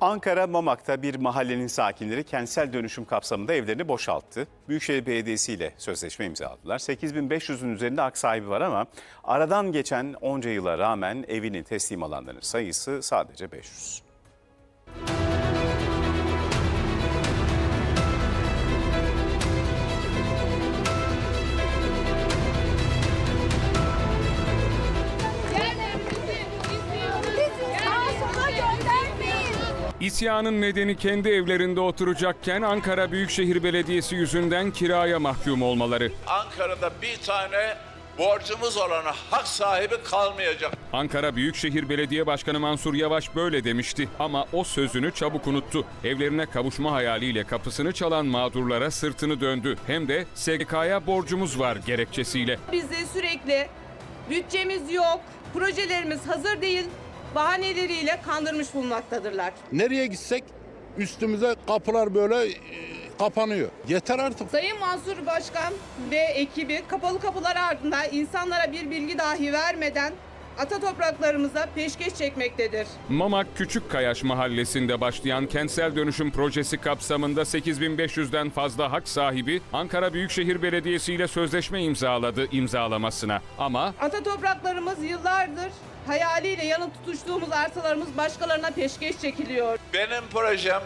Ankara Mamak'ta bir mahallenin sakinleri kentsel dönüşüm kapsamında evlerini boşalttı. Büyükşehir Belediyesi ile sözleşme imzaladılar. 8500'ün üzerinde hak sahibi var ama aradan geçen onca yıla rağmen evini teslim alanların sayısı sadece 500. İsyanın nedeni kendi evlerinde oturacakken Ankara Büyükşehir Belediyesi yüzünden kiraya mahkum olmaları. Ankara'da bir tane borcumuz olana hak sahibi kalmayacak. Ankara Büyükşehir Belediye Başkanı Mansur Yavaş böyle demişti ama o sözünü çabuk unuttu. Evlerine kavuşma hayaliyle kapısını çalan mağdurlara sırtını döndü. Hem de SGK'ya borcumuz var gerekçesiyle. Bizi sürekli bütçemiz yok, projelerimiz hazır değil bahaneleriyle kandırmış bulunmaktadırlar. Nereye gitsek üstümüze kapılar böyle e, kapanıyor. Yeter artık. Sayın Mansur Başkan ve ekibi kapalı kapılar ardında insanlara bir bilgi dahi vermeden ata topraklarımıza peşkeş çekmektedir. Mamak Küçükkayaş mahallesinde başlayan kentsel dönüşüm projesi kapsamında 8500'den fazla hak sahibi Ankara Büyükşehir Belediyesi ile sözleşme imzaladı imzalamasına. Ama Ata topraklarımız yıllardır hayaliyle yanıp tutuştuğumuz arsalarımız başkalarına peşkeş çekiliyor. Benim projem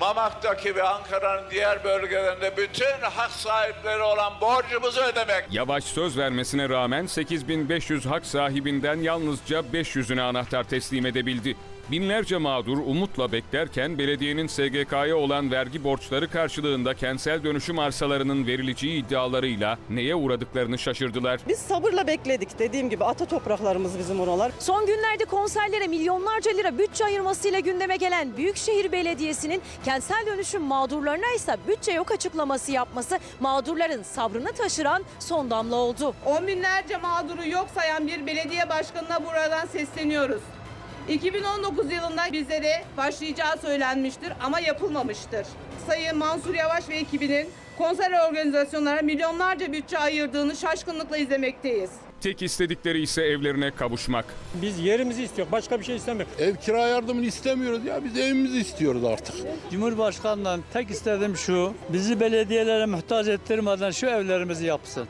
Mamak'taki ve Ankara'nın diğer bölgelerinde bütün hak sahipleri olan borcumuzu ödemek. Yavaş söz vermesine rağmen 8500 hak sahibinden yalnızca 500'üne anahtar teslim edebildi. Binlerce mağdur umutla beklerken belediyenin SGK'ya olan vergi borçları karşılığında kentsel dönüşüm arsalarının verileceği iddialarıyla neye uğradıklarını şaşırdılar. Biz sabırla bekledik. Dediğim gibi ata topraklarımız bizim oralar. Son günlerde konserlere milyonlarca lira bütçe ayırmasıyla gündeme gelen Büyükşehir Belediyesi'nin kentsel dönüşüm mağdurlarına ise bütçe yok açıklaması yapması mağdurların sabrını taşıran son damla oldu. On binlerce mağduru yok sayan bir belediye başkanına buradan sesleniyoruz. 2019 yılında bizlere başlayacağı söylenmiştir ama yapılmamıştır. Sayın Mansur Yavaş ve ekibinin konser organizasyonlara milyonlarca bütçe ayırdığını şaşkınlıkla izlemekteyiz. Tek istedikleri ise evlerine kavuşmak. Biz yerimizi istiyoruz. Başka bir şey istemiyoruz. Ev kira yardımını istemiyoruz ya. Biz evimizi istiyoruz artık. Cumhurbaşkanından tek istediğim şu. Bizi belediyelere muhtaç ettirmeden şu evlerimizi yapsın.